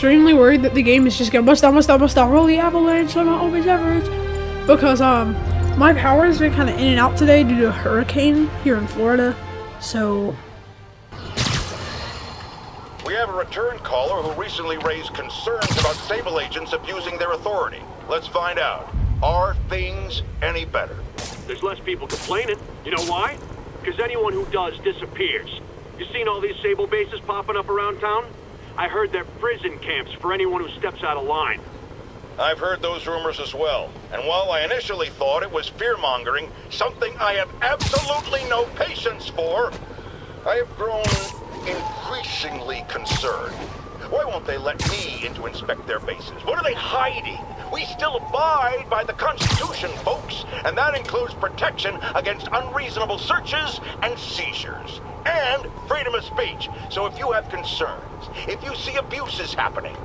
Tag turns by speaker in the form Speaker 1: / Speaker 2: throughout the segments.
Speaker 1: extremely worried that the game is just gonna bust down, bust down, bust down, roll the avalanche, I'm not always average. Because um my power has been kinda in and out today due to a hurricane here in Florida. So
Speaker 2: We have a return caller who recently raised concerns about Sable agents abusing their authority. Let's find out. Are things any better?
Speaker 3: There's less people complaining. You know why? Because anyone who does disappears. You seen all these Sable bases popping up around town? I heard they're prison camps for anyone who steps out of line.
Speaker 2: I've heard those rumors as well. And while I initially thought it was fear-mongering, something I have absolutely no patience for, I have grown increasingly concerned. Why won't they let me in to inspect their bases? What are they hiding? We still abide by the Constitution, folks, and that includes protection against unreasonable searches and seizures. And freedom of speech. So if you have concerns, if you see abuses happening,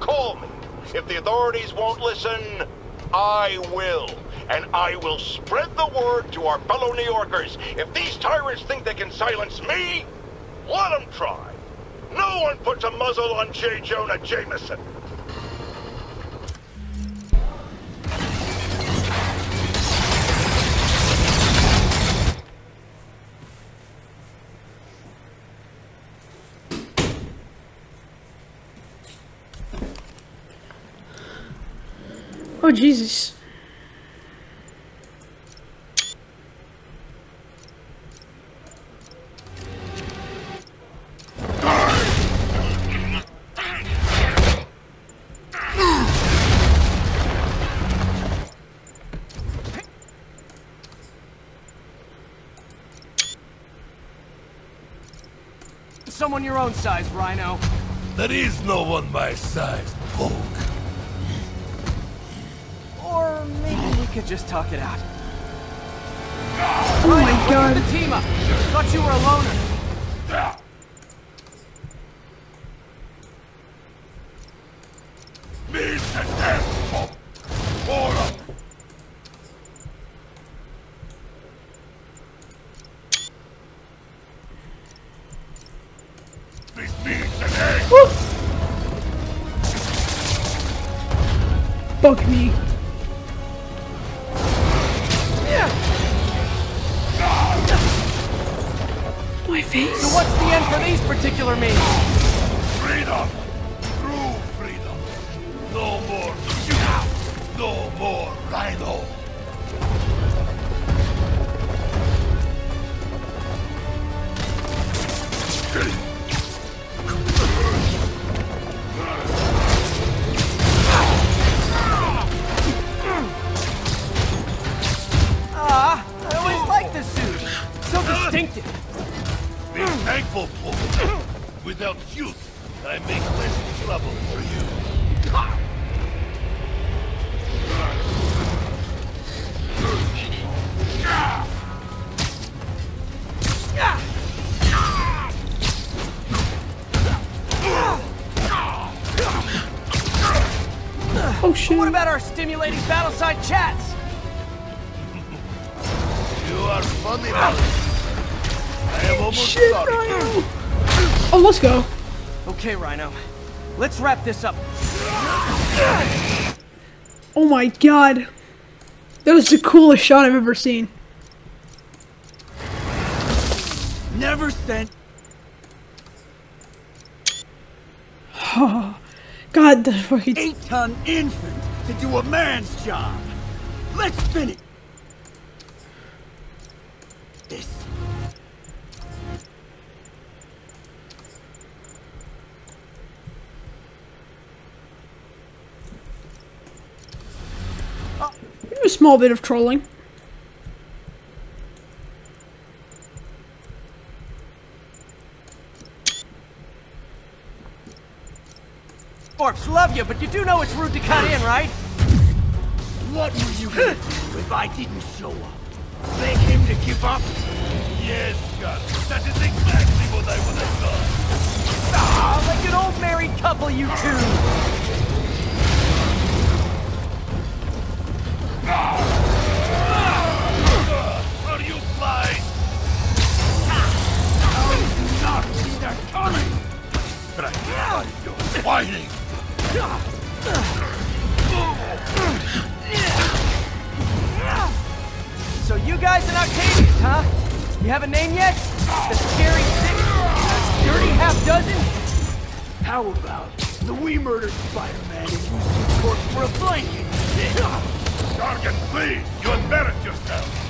Speaker 2: call me. If the authorities won't listen, I will. And I will spread the word to our fellow New Yorkers. If these tyrants think they can silence me, let them try. No one puts a muzzle on J. Jonah Jameson.
Speaker 1: Oh Jesus.
Speaker 4: Someone your own size, Rhino.
Speaker 5: There is no one my size, Poke.
Speaker 4: Or maybe we could just talk it out.
Speaker 1: Oh my god.
Speaker 4: The team up. Thought you were a loner.
Speaker 1: Face.
Speaker 4: So what's the end for these particular means?
Speaker 5: Freedom! True freedom! No more No more Rhino! Without you, I make less trouble for you.
Speaker 1: Oh shit.
Speaker 4: What about our stimulating battle side chats?
Speaker 5: You are funny. I am almost
Speaker 1: Shit,
Speaker 5: sorry.
Speaker 1: Oh, let's go.
Speaker 4: Okay, Rhino. Let's wrap this up.
Speaker 1: Oh my god. That was the coolest shot I've ever seen.
Speaker 4: Never sent.
Speaker 1: Oh, God, the fucking.
Speaker 4: Eight-ton infant to do a man's job. Let's finish
Speaker 1: A small bit of trolling.
Speaker 4: Orps, love you, but you do know it's rude to cut in, right?
Speaker 5: What were you do if I didn't show up? Beg him to give up? Yes, Gus. That is exactly what I would have done.
Speaker 4: Ah, like an old married couple, you two.
Speaker 5: You
Speaker 4: guys in Octavius, huh? You have a name yet? The scary six? The dirty half dozen?
Speaker 5: How about the we murdered Spider-Man and used for a blanket? Gargan, please, you embarrass yourself.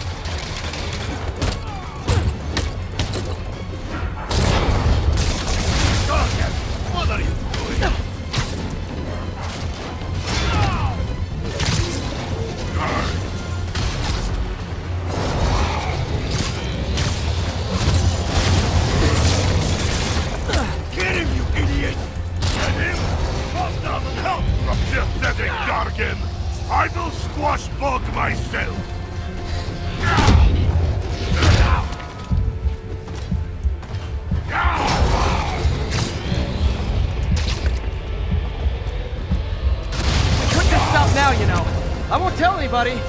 Speaker 5: I will squash Bog myself!
Speaker 4: Put this stop now, you know. I won't tell anybody.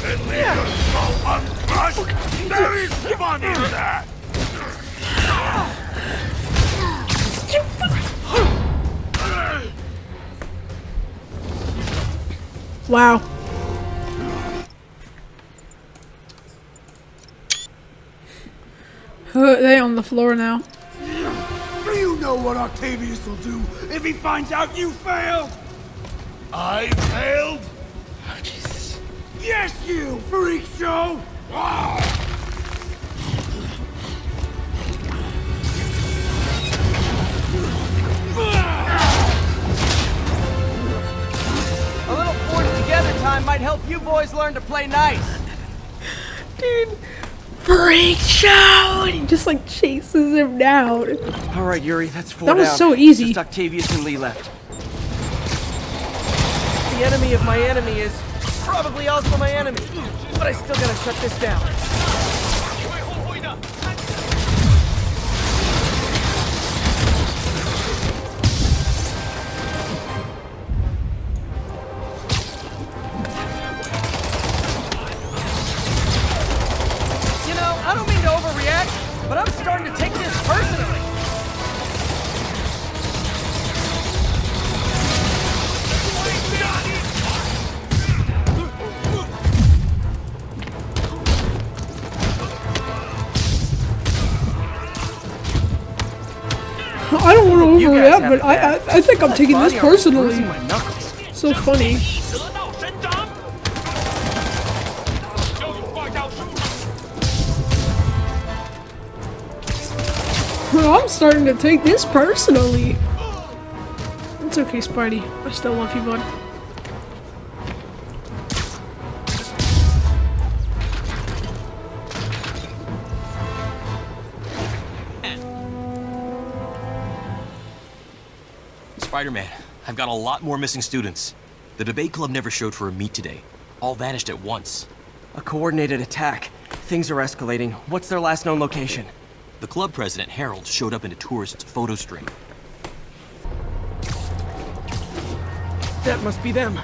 Speaker 5: Then leave your soul uncrushed! There is fun in that!
Speaker 1: Wow. Uh, they on the floor now.
Speaker 5: Do you know what Octavius will do if he finds out you failed? I failed?
Speaker 1: Oh, Jesus.
Speaker 5: Yes, you freak show!
Speaker 4: A boys learn to play nice.
Speaker 1: Dude. Freak show! He just like chases him down.
Speaker 4: All right, Yuri, that's four
Speaker 1: That was
Speaker 4: down.
Speaker 1: so easy.
Speaker 4: Just Octavius and Li left. The enemy of my enemy is probably also my enemy, but I still gotta shut this down. Don't
Speaker 1: want to
Speaker 4: You guys
Speaker 1: overreact,
Speaker 4: have
Speaker 1: but I, I. I think I'm taking this personally.
Speaker 4: bruising my knuckles.
Speaker 1: So funny. I'm starting to take this personally. It's okay, Spidey. I still love you, bud.
Speaker 6: Spider-Man, I've got a lot more missing students. The debate club never showed for a meet today. All vanished at once.
Speaker 4: A coordinated attack. Things are escalating. What's their last known location?
Speaker 6: The club president, Harold, showed up in a tourist's photo stream.
Speaker 4: That must be them.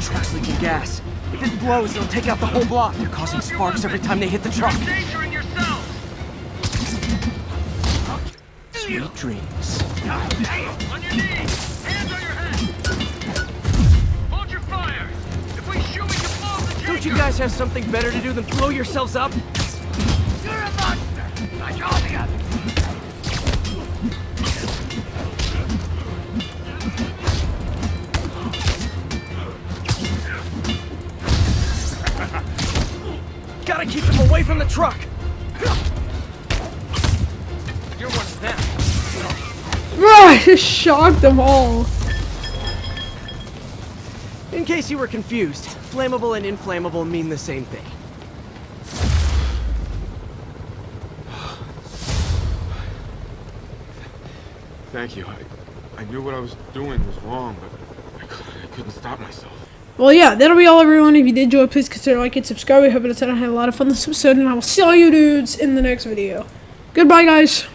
Speaker 4: Truck's leaking gas. If it blows, it'll take out the whole block. They're causing sparks every time they hit the truck. Sweet dreams.
Speaker 3: On your knees! Hands on your head! Hold your fire! If we shoot, we can blow the
Speaker 4: Don't you guys have something better to do than blow yourselves up?
Speaker 5: You're a monster! I told you!
Speaker 4: Gotta keep them away from the truck.
Speaker 1: I just shocked them all.
Speaker 4: In case you were confused, flammable and inflammable mean the same thing.
Speaker 7: Thank you. I, I knew what I was doing was wrong, but I, I couldn't stop myself.
Speaker 1: Well, yeah, that'll be all, everyone. If you did enjoy, please consider liking, subscribing. Hope that I had a lot of fun this episode, and I will see all you dudes in the next video. Goodbye, guys.